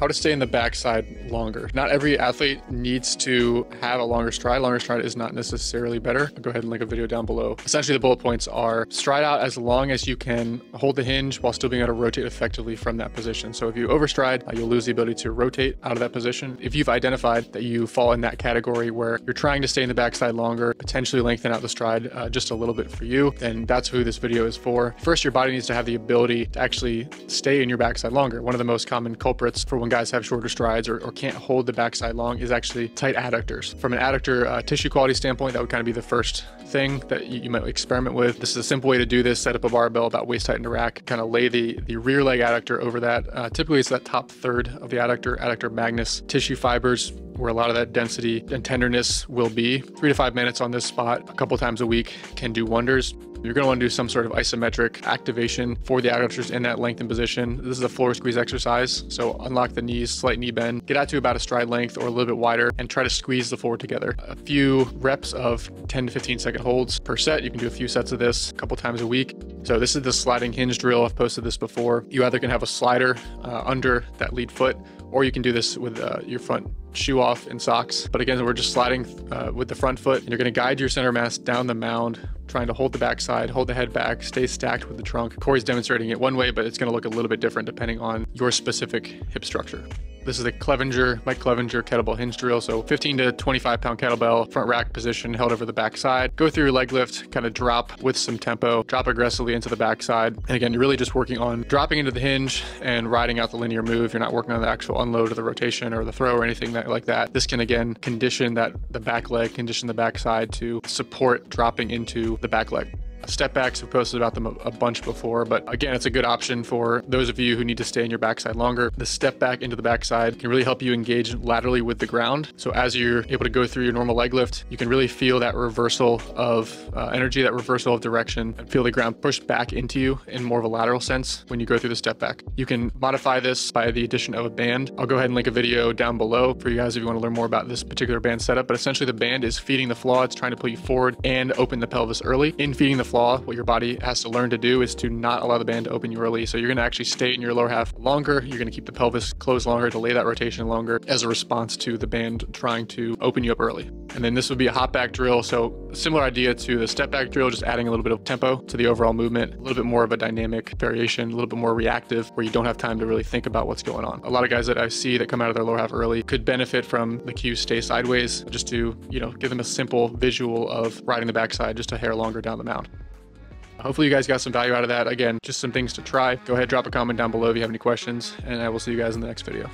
how to stay in the backside longer. Not every athlete needs to have a longer stride. Longer stride is not necessarily better. I'll go ahead and link a video down below. Essentially, the bullet points are stride out as long as you can hold the hinge while still being able to rotate effectively from that position. So if you overstride, uh, you'll lose the ability to rotate out of that position. If you've identified that you fall in that category where you're trying to stay in the backside longer, potentially lengthen out the stride uh, just a little bit for you, then that's who this video is for. First, your body needs to have the ability to actually stay in your backside longer. One of the most common culprits for when guys have shorter strides or, or can't hold the backside long is actually tight adductors. From an adductor uh, tissue quality standpoint, that would kind of be the first thing that you, you, might experiment with. This is a simple way to do this. Set up a barbell about waist height in a rack, kind of lay the, the rear leg adductor over that. Uh, typically, it's that top third of the adductor, adductor magnus tissue fibers where a lot of that density and tenderness will be. Three to five minutes on this spot a couple times a week can do wonders. You're going to want to do some sort of isometric activation for the adductors in that lengthened position. This is a floor squeeze exercise. So unlock the knees, slight knee bend, get out to about a stride length or a little bit wider and try to squeeze the floor together. A few reps of 10 to 15 second holds per set. You can do a few sets of this a couple times a week. So this is the sliding hinge drill. I've posted this before. You either can have a slider uh, under that lead foot or you can do this with uh, your front shoe off and socks. But again, we're just sliding uh, with the front foot and you're gonna guide your center mass down the mound, trying to hold the backside, hold the head back, stay stacked with the trunk. Corey's demonstrating it one way, but it's gonna look a little bit different depending on your specific hip structure. This is the Clevinger, Mike Clevinger kettlebell hinge drill. So 15 to 25 pound kettlebell, front rack position held over the backside. Go through your leg lift, kind of drop with some tempo, drop aggressively into the backside. And again, you're really just working on dropping into the hinge and riding out the linear move. You're not working on the actual unload or the rotation or the throw or anything that, like that. This can again condition that the back leg, condition the backside to support dropping into the back leg. Step backs, we've posted about them a, bunch before, but again, it's a good option for those of you who need to stay in your backside longer. The step back into the backside can really help you engage laterally with the ground. So as you're able to go through your normal leg lift, you can really feel that reversal of uh, energy, that reversal of direction, and feel the ground pushed back into you in more of a lateral sense when you go through the step back. You can modify this by the addition of a band. I'll go ahead and link a video down below for you guys if you want to learn more about this particular band setup, but essentially the band is feeding the flaw. It's trying to pull you forward and open the pelvis early. In feeding the flaw, what your body has to learn to do is to not allow the band to open you early. So you're going to actually stay in your lower half longer. You're going to keep the pelvis closed longer, delay that rotation longer as a response to the band trying to open you up early. And then this would be a hop back drill. So similar idea to the step back drill, just adding a little bit of tempo to the overall movement, a little bit more of a dynamic variation, a little bit more reactive where you don't have time to really think about what's going on. A lot of guys that I see that come out of their lower half early could benefit from the cue stay sideways just to, you know, give them a simple visual of riding the backside just a hair longer down the mound. Hopefully you guys got some value out of that. Again, just some things to try. Go ahead, drop a comment down below if you have any questions, and I will see you guys in the next video.